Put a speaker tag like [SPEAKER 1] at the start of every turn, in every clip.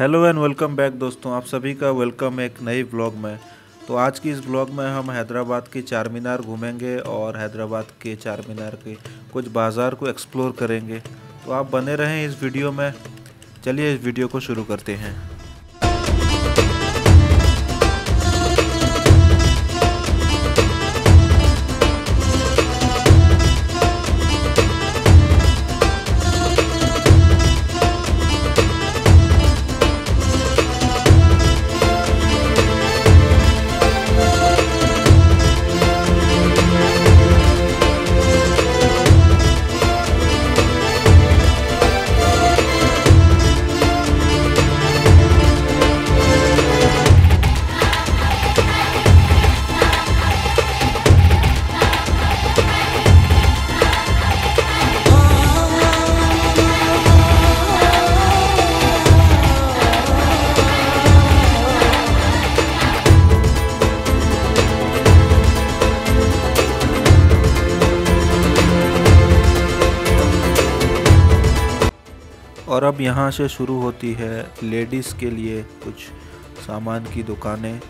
[SPEAKER 1] Hello and welcome back दोस्तों, आप सभी का वेलकम एक नई ब्लॉग में। तो आज की इस ब्लॉग में हम हैदराबाद के चार मीनार घूमेंगे और हैदराबाद के चार मीनार के कुछ बाज़ार को एक्सप्लोर करेंगे। तो आप बने रहें इस वीडियो में। चलिए इस वीडियो को शुरू करते हैं। और अब यहाँ से शुरू होती है लेडीज़ के लिए कुछ सामान की दुकानें।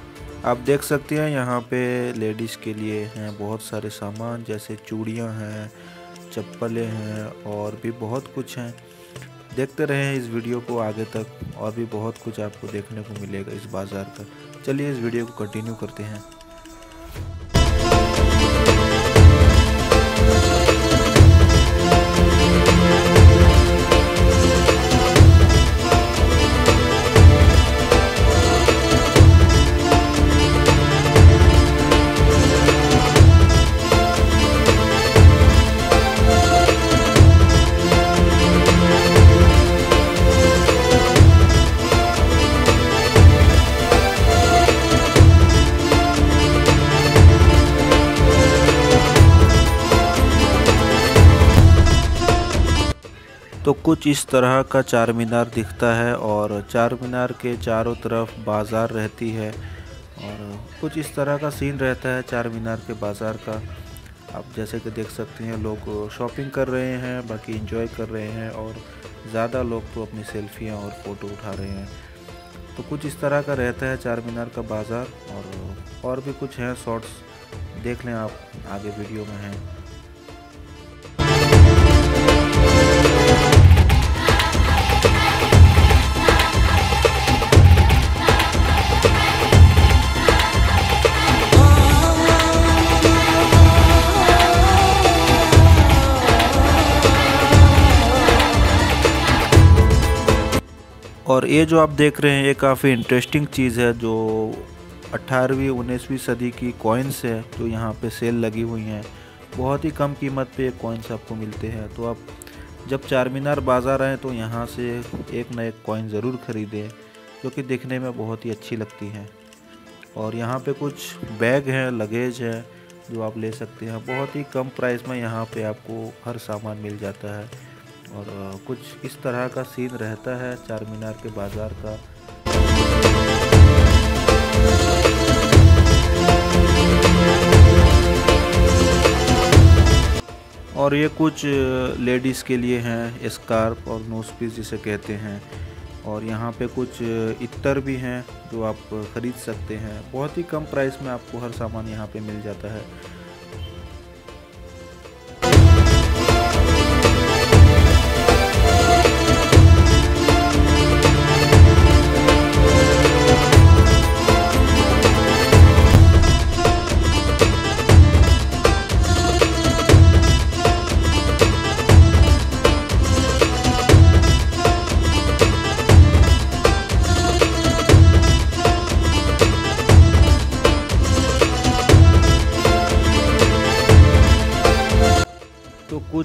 [SPEAKER 1] आप देख सकते हैं यहाँ पे लेडीज़ के लिए हैं बहुत सारे सामान, जैसे चूड़ियाँ हैं, चप्पलें हैं और भी बहुत कुछ हैं। देखते रहें इस वीडियो को आगे तक और भी बहुत कुछ आपको देखने को मिलेगा इस बाज़ार का चलिए इस वीडियो को कंटिन्यू करते हैं। तो कुछ इस तरह का चार मीनार दिखता है और चार मीनार के चारों तरफ़ बाज़ार रहती है और कुछ इस तरह का सीन रहता है चार मीनार के बाज़ार का। आप जैसे कि देख सकते हैं, लोग शॉपिंग कर रहे हैं, बाकी इंजॉय कर रहे हैं और ज़्यादा लोग तो अपनी सेल्फियाँ और फ़ोटो उठा रहे हैं। तो कुछ इस तरह का रहता है चार मीनार का बाज़ार और और भी कुछ हैं शॉर्ट्स देख लें आप, आगे वीडियो में हैं। और ये जो आप देख रहे हैं, ये काफ़ी इंटरेस्टिंग चीज़ है जो 18वीं 19वीं सदी की कॉइन्स है, जो यहाँ पे सेल लगी हुई हैं। बहुत ही कम कीमत पे कॉइन्स आपको मिलते हैं। तो आप जब चार मीनार बाज़ार आएँ तो यहाँ से एक न एक कॉइन ज़रूर ख़रीदें, जो कि देखने में बहुत ही अच्छी लगती हैं। और यहाँ पे कुछ बैग हैं, लगेज हैं, जो आप ले सकते हैं। बहुत ही कम प्राइस में यहाँ पे आपको हर सामान मिल जाता है। और कुछ इस तरह का सीन रहता है चार मीनार के बाज़ार का। और ये कुछ लेडीज़ के लिए हैं स्कार्फ और नोज़ पीस जिसे कहते हैं। और यहाँ पे कुछ इतर भी हैं जो आप ख़रीद सकते हैं। बहुत ही कम प्राइस में आपको हर सामान यहाँ पे मिल जाता है।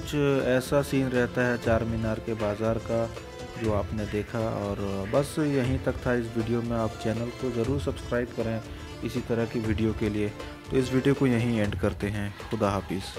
[SPEAKER 1] कुछ ऐसा सीन रहता है चार मीनार के बाज़ार का जो आपने देखा और बस यहीं तक था इस वीडियो में। आप चैनल को ज़रूर सब्सक्राइब करें इसी तरह की वीडियो के लिए। तो इस वीडियो को यहीं एंड करते हैं। खुदा हाफिज़।